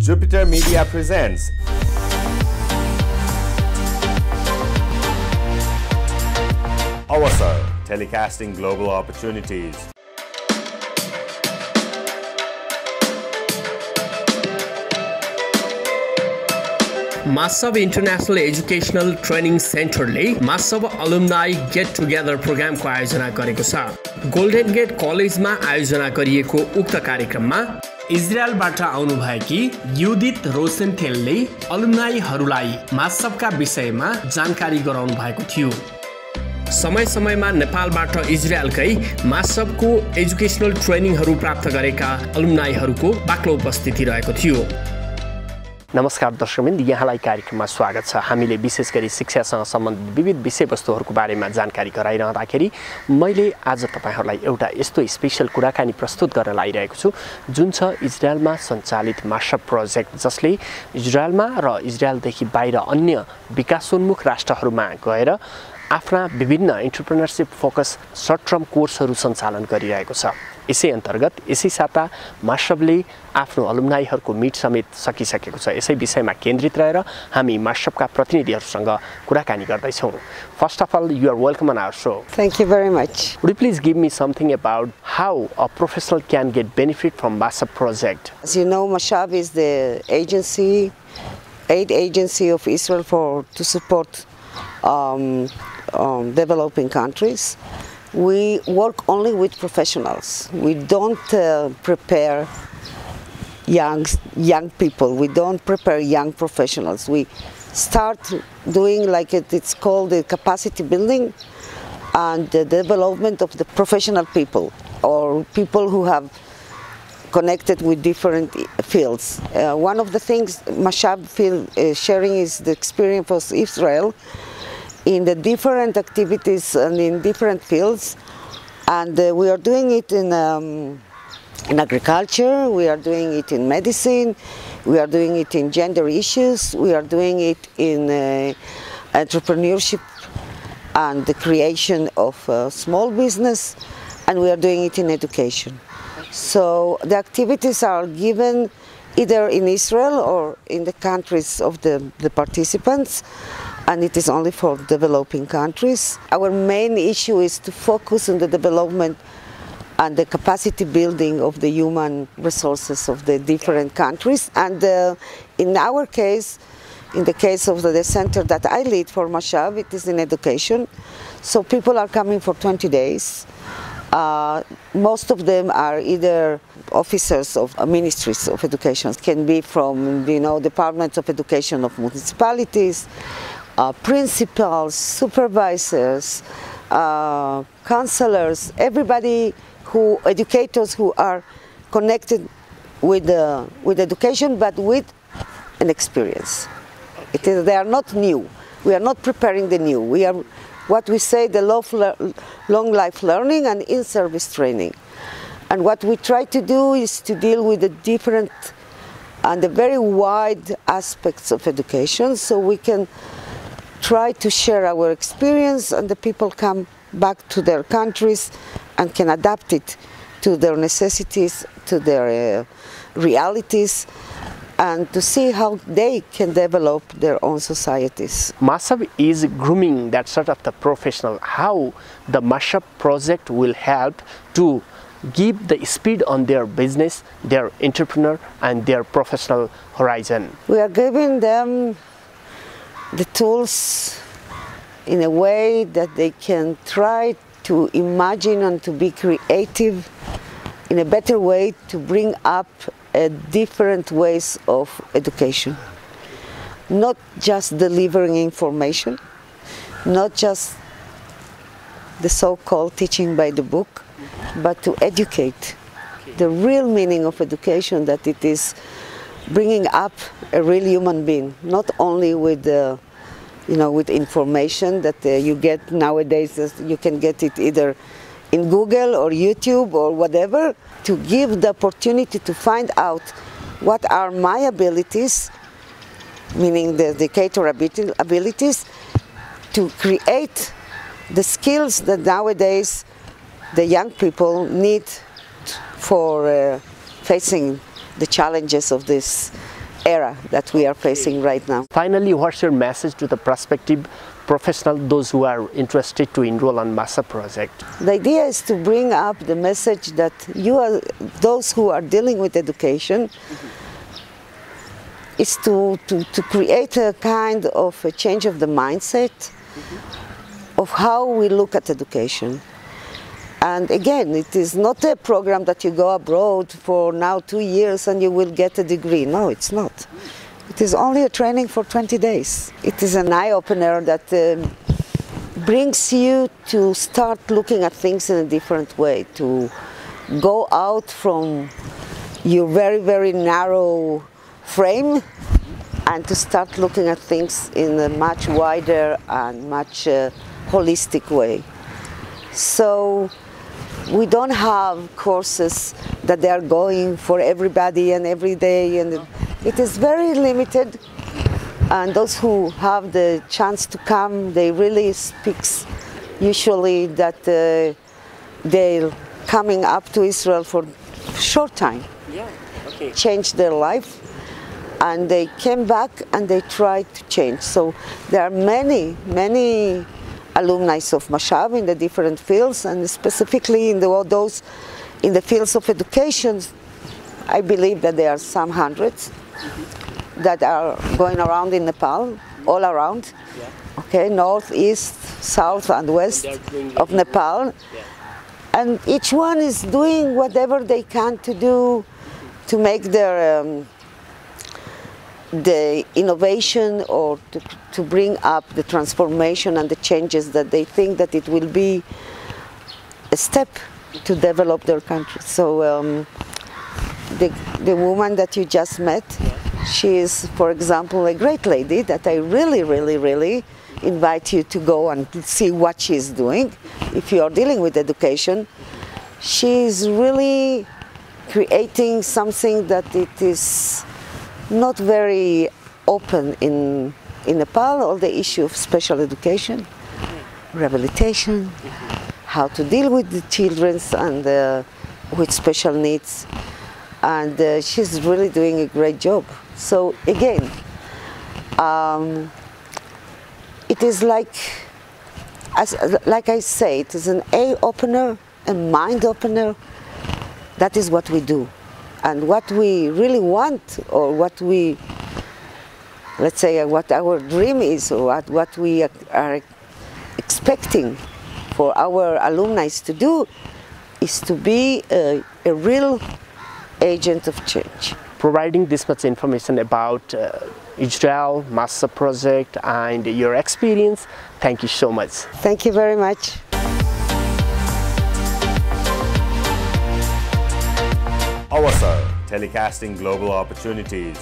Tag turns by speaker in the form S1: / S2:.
S1: Jupiter Media presents Awasar, telecasting global opportunities.
S2: Masav international educational training सेन्टरले Masav alumni get together प्रोग्रामको आयोजना गरेको छ golden gate कलेजमा आयोजना गरिएको उक्त कार्यक्रममा इजरायलबाट आउनुभएकी युदित रोसेन्थेलले अलुमनाईहरूलाई मासवका विषयमा जानकारी गराउनु भएको थियो। समय समयमा नेपालबाट इजरायलकै मासवको एजुकेसनल ट्रेनिङहरू प्राप्त गरेका अलुमनाईहरूको बाक्लो उपस्थिति रहेको थियो। नमस्कार दर्शकबिन्द यहाँलाई कार्यक्रममा स्वागत छ। हामीले विशेष गरी शिक्षासँग सम्बन्धित विविध विषयवस्तुहरूको बारेमा जानकारी गराइरहँदाखेरि मैले आज तपाईँहरूलाई एउटा यस्तो स्पेसल कुराकानी प्रस्तुत गर्न लागिरहेको छु जुन छ इजरायलमा सञ्चालित मार्सप प्रोजेक्ट जसले इजरायलमा र इजरायलदेखि बाहिर अन्य विकासोन्मुख राष्ट्रहरूमा गएर आफ्ना विभिन्न इन्टरप्रेनरसिप फोकस सर्ट टर्म कोर्सहरू सञ्चालन गरिरहेको छ। यसै अन्तर्गत यसै साता मासबले आफ्नो अलुम्नाईहरूको मिट समेत सकिसकेको छ। यसै विषयमा केन्द्रित रहेर हामी मासबका प्रतिनिधिहरूसँग कुराकानी गर्दैछौँ। First of all you're welcome on our so
S3: thank you
S2: very much would please give me something about how a professional can get benefit from Masab
S3: project you know Masab is the agency aid agency of Israel for to support um, um, developing countries. We work only with professionals. We don't uh, prepare young young people. We don't prepare young professionals. We start doing like it, it's called the capacity building and the development of the professional people or people who have connected with different fields. Uh, one of the things MASHAV field uh, sharing is the experience of Israel in the different activities and in different fields, and uh, we are doing it in. Um, in agriculture, we are doing it in medicine, we are doing it in gender issues, we are doing it in uh, entrepreneurship and the creation of uh, small business, and we are doing it in education. So the activities are given either in Israel or in the countries of the, the participants, and it is only for developing countries. Our main issue is to focus on the development and the capacity building of the human resources of the different countries. And uh, in our case, in the case of the, the center that I lead for MASHAV, it is in education. So people are coming for 20 days. Uh, most of them are either officers of uh, ministries of education, can be from you know departments of education of municipalities, uh, principals, supervisors, uh, counselors, everybody who educators who are connected with uh, with education, but with an experience. It is, they are not new. We are not preparing the new. We are what we say the long life learning and in-service training. And what we try to do is to deal with the different and the very wide aspects of education so we can try to share our experience and the people come back to their countries and can adapt it to their necessities, to their uh, realities, and to see how they can develop their own societies.
S2: MASHAV is grooming that sort of the professional. How the MASHAV project will help to give the speed on their business, their entrepreneur, and their professional horizon.
S3: We are giving them the tools in a way that they can try to imagine and to be creative in a better way to bring up uh, different ways of education. Not just delivering information, not just the so-called teaching by the book, but to educate the real meaning of education that it is bringing up a real human being, not only with the you know, with information that uh, you get nowadays. You can get it either in Google or YouTube or whatever to give the opportunity to find out what are my abilities, meaning the educator abilities, to create the skills that nowadays the young people need for uh, facing the challenges of this era that we are facing right now.
S2: Finally, what's your message to the prospective professional, those who are interested to enroll on MASHAV project?
S3: The idea is to bring up the message that you are, those who are dealing with education, mm-hmm. is to, to, to create a kind of a change of the mindset mm-hmm. of how we look at education. And again, it is not a program that you go abroad for now two years and you will get a degree. No, it's not. It is only a training for 20 days. It is an eye-opener that um, brings you to start looking at things in a different way, to go out from your very, very narrow frame and to start looking at things in a much wider and much uh, holistic way. So we don't have courses that they are going for everybody and every day and it is very limited. And those who have the chance to come they really speaks usually that uh, they're coming up to Israel for short time.
S2: Yeah okay.
S3: Change their life and they came back and they tried to change. So there are many many alumni of MASHAV in the different fields and specifically in the, those in the fields of education, I believe that there are some hundreds that are going around in Nepal, all around, okay, north, east, south and west of Nepal. And each one is doing whatever they can to do to make their um, the innovation or to, to bring up the transformation and the changes that they think that it will be a step to develop their country. So um, the, the woman that you just met, she is, for example, a great lady that I really, really, really invite you to go and see what she is doing. If you are dealing with education, she is really creating something that it is not very open in, in Nepal, all the issue of special education, rehabilitation, how to deal with the children and uh, with special needs. And uh, she's really doing a great job. So again, um, it is like, as, like I say, it is an eye opener, a mind opener. That is what we do and what we really want or what we let's say what our dream is or what, what we are expecting for our alumni to do is to be a, a real agent of change.
S2: Providing this much information about uh, Israel, Master project and your experience, thank you so much.
S3: Thank you very much.
S1: Awasar, telecasting global opportunities.